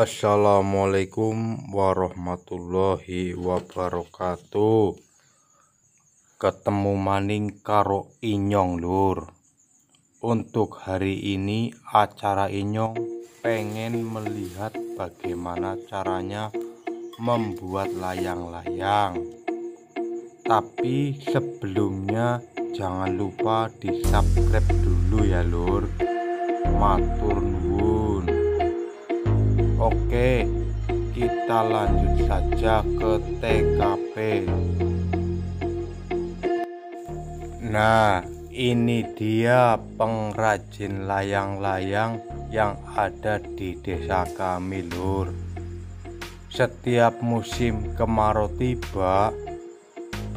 Assalamualaikum warahmatullahi wabarakatuh. Ketemu maning karo Inyong lur. Untuk hari ini acara Inyong pengen melihat bagaimana caranya membuat layang-layang. Tapi sebelumnya jangan lupa di subscribe dulu ya lur. Matur nuwun Oke, kita lanjut saja ke TKP. Nah, ini dia pengrajin layang-layang yang ada di desa kami, Lur. Setiap musim kemarau tiba,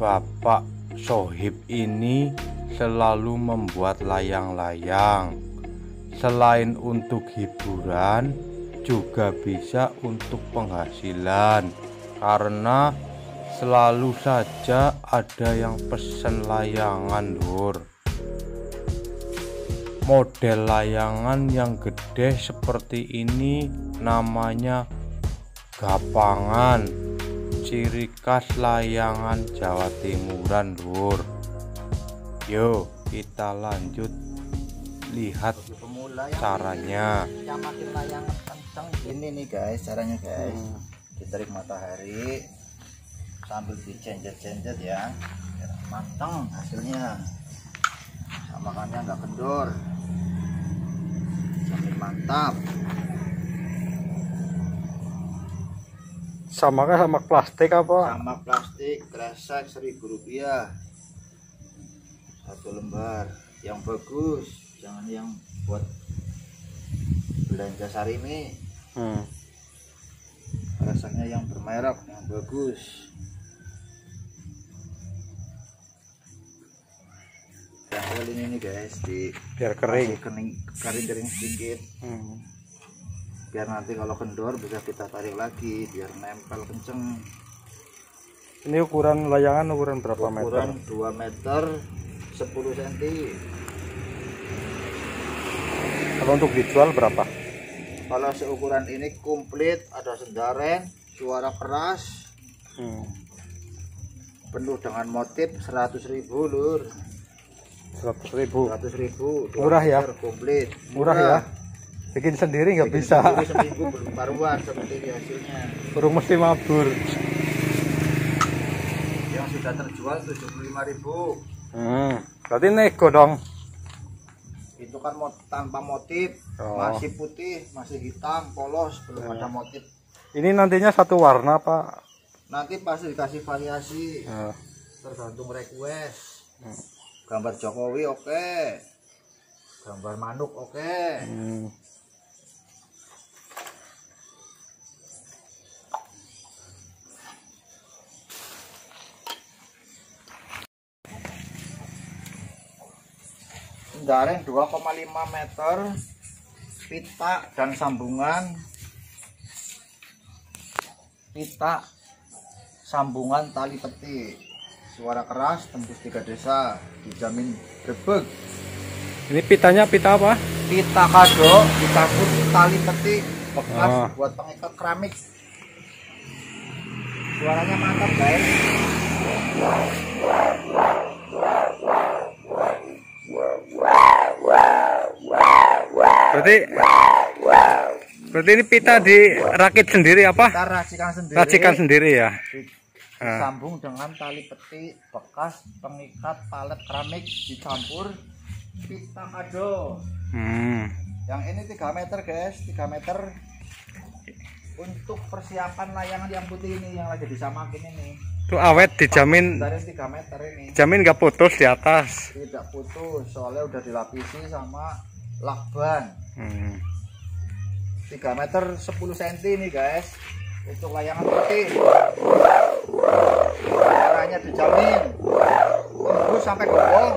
Bapak Sohib ini selalu membuat layang-layang. Selain untuk hiburan, juga bisa untuk penghasilan. Karena selalu saja ada yang pesen layangan lur model layangan yang gede seperti ini namanya gapangan. Ciri khas layangan Jawa Timuran lur yuk kita lanjut. Lihat caranya ini nih guys caranya guys. Hmm. diterik matahari sambil dicenjet-cenjet ya. Biar matang hasilnya. Samakannya nggak kendor. Sambil mantap. Sama kan sama plastik apa? Sama plastik kresek seribu rupiah. Satu lembar. Yang bagus jangan yang buat belanja sarimi hmm. rasanya yang bermerek yang bagus yang ini nih guys di biar kering kering kering kering sedikit hmm. biar nanti kalau kendor bisa kita tarik lagi biar nempel kenceng ini ukuran layangan ukuran berapa ukuran meter? 2 meter 10 cm kalau untuk dijual berapa? Kalau seukuran ini komplit ada sendaren suara keras. Hmm. penuh dengan motif 100.000 lur. 100.000 100.000 murah ya? komplit. Murah, murah. Ya bikin sendiri nggak bisa? seminggu belum paruan seperti ini hasilnya burung mesti mabur. Yang sudah terjual 75.000 hmm, berarti nego dong itu kan mot tanpa motif oh. masih putih masih hitam polos belum hmm. ada motif ini nantinya satu warna pak nanti pasti dikasih variasi hmm. tergantung request hmm. gambar Jokowi oke okay. gambar manuk oke okay. hmm. Garing 2,5 meter pita dan sambungan. Pita sambungan tali peti. Suara keras tembus tiga desa dijamin grebek ini pitanya pita apa? pita kado dicampur tali peti bekas oh. buat pengikat keramik. Suaranya mantap guys Berarti Berarti ini pita dirakit sendiri apa? Kita racikan sendiri. Racikan sendiri ya. Disambung dengan tali peti bekas pengikat palet keramik dicampur pita kado. Hmm. Yang ini 3 meter guys, 3 meter untuk persiapan layangan yang putih ini yang lagi disamakin ini. Itu awet dijamin dari 3 meter ini. Jamin nggak putus di atas. Tidak putus, soalnya udah dilapisi sama lakban hmm. 3 meter 10 cm nih guys untuk layangan putih caranya dijamin tembus sampai gembong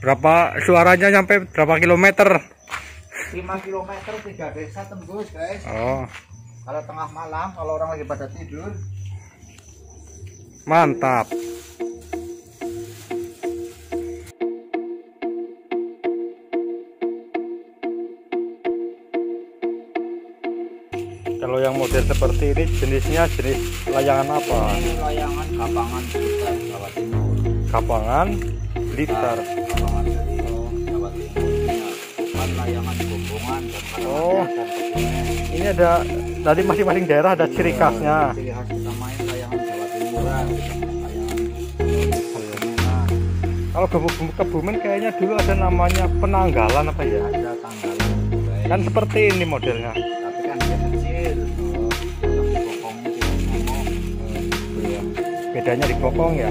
berapa suaranya sampai berapa kilometer 5 km 3 desa tembus guys. Oh. Kalau tengah malam kalau orang lagi pada tidur. Mantap. Kalau yang model seperti ini jenisnya jenis layangan apa? ini layangan kapangan Blitar Jawa Timur. Kapangan layangan Oh. Ini ada dari masing-masing daerah ada ciri khasnya. Ciri khas kita main layangan Jawa Timuran. Kalau Kebu- Kebumen kayaknya dulu ada namanya penanggalan apa ya? Ada tanggalan. Kan seperti ini modelnya. tapi kan dia kecil. Iya. Bedanya di bokong ya.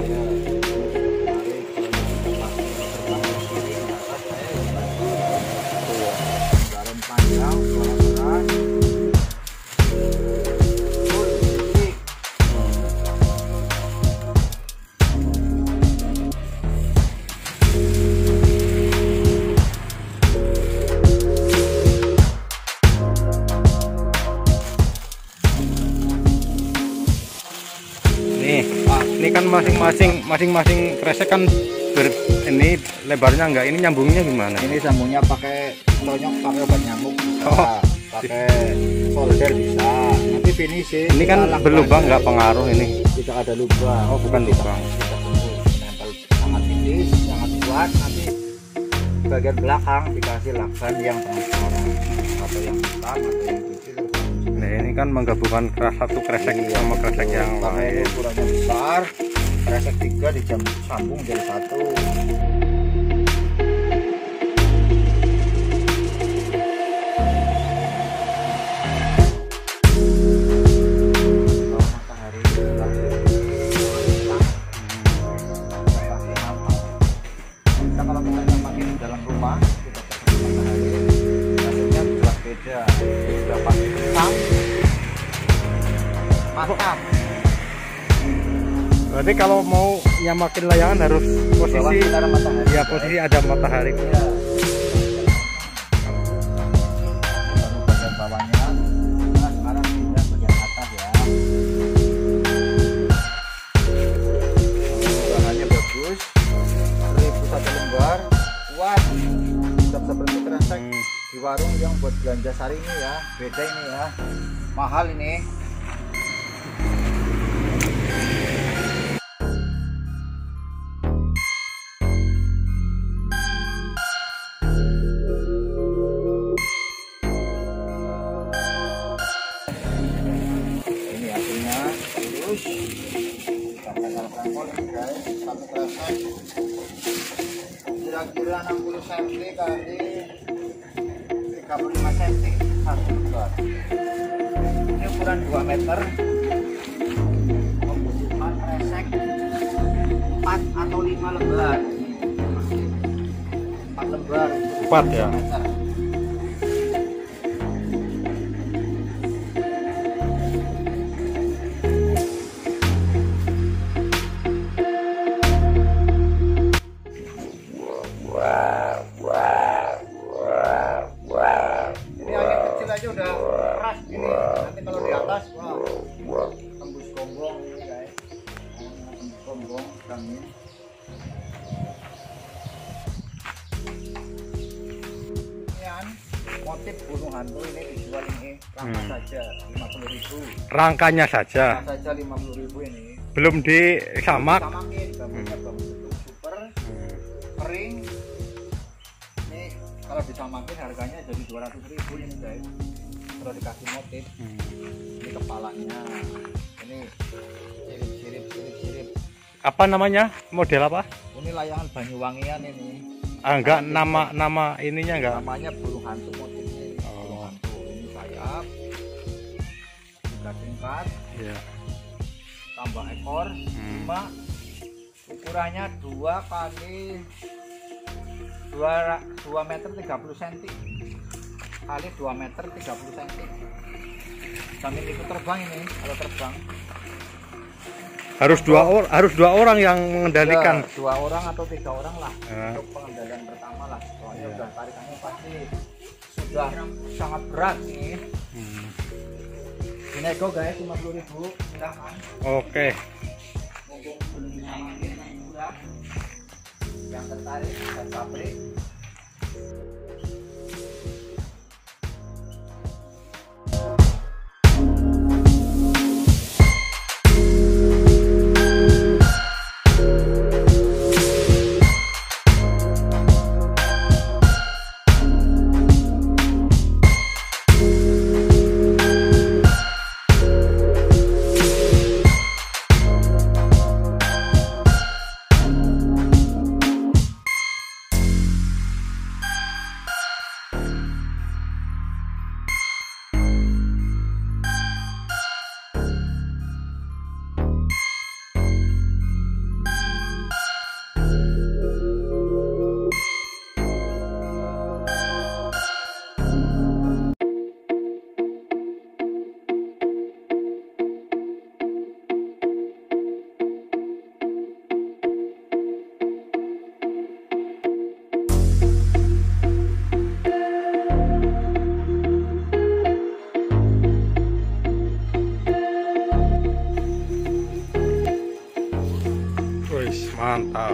Ini kan masing-masing masing-masing kresek kan ber, ini lebarnya enggak ini nyambungnya gimana? Ini sambungnya pakai conyok pakai obat nyamuk Oh. pakai solder bisa. Nanti finish Ini kan berlubang nggak pengaruh ini. Tidak ada lubang. Oh, bukan lubang. Nempel sangat tipis, sangat kuat. Nanti bagian belakang dikasih lakban yang transparan atau yang hitam atau yang. Nah, ini kan menggabungkan keras satu kresek sama kresek yang lain. ukurannya besar, kresek tiga dijam sambung jadi satu. Berarti kalau mau nyamakin layangan harus posisi matahari ya posisi ada matahari. Iya. Nah, ya. Hmm. di warung yang buat belanja sehari ini ya. Beda ini ya. Mahal ini kira-kira 60 cm kali 35 cm satu lembar ini ukuran 2 meter membutuhkan kresek 4 atau 5 lembar 4 lembar untuk Empat ya? 2 meter. Keras gini. Nanti kalau di atas, wah, tembus gonggong ini guys. Tembus. Ini an, motif burung hantu ini dijual ini rangka Hmm. saja 50.000 Rangkanya saja. Rangka saja 50.000 ini. Belum disamak. Bambunya bambu betung super kering. Ini kalau disamakin harganya jadi 200.000 ini guys. Kalau dikasih motif Hmm. ini kepalanya ini sirip sirip sirip sirip Apa namanya? Model apa? ini layangan Banyuwangian ini Ah, enggak nama nama ininya enggak. namanya burung hantu motifnya ini Oh. burung hantu ini sayap tiga tingkat Iya. tambah ekor Hmm. lima ukurannya dua kali dua dua meter 30 cm kali 2 meter 30 cm sambil ikut terbang ini kalau terbang Harus dua orang harus dua orang yang mengendalikan. Ya, dua orang atau tiga orang lah Ya. untuk pengendalian pertama lah soalnya Ya. udah tarikannya pasti sudah sangat berat ini Hmm. Nego guys 50.000 silahkan Oke. mumpung belum disamakin yang tertarik bisa pabrik mantap.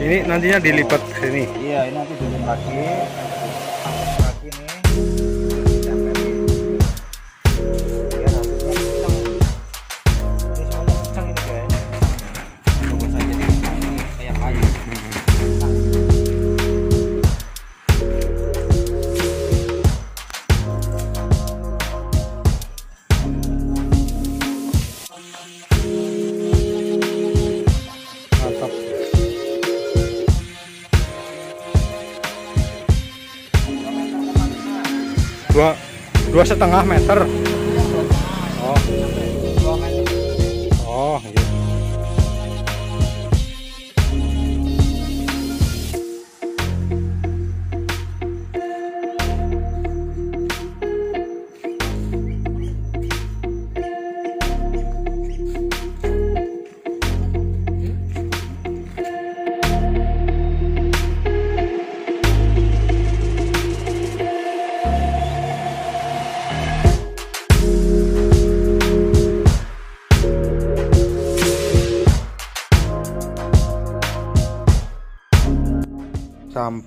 Ini nantinya dilipat sini. Iya ini nanti dilipat lagi dua setengah meter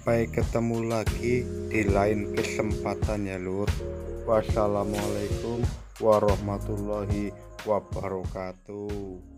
sampai ketemu lagi di lain kesempatan ya lur. Wassalamualaikum warahmatullahi wabarakatuh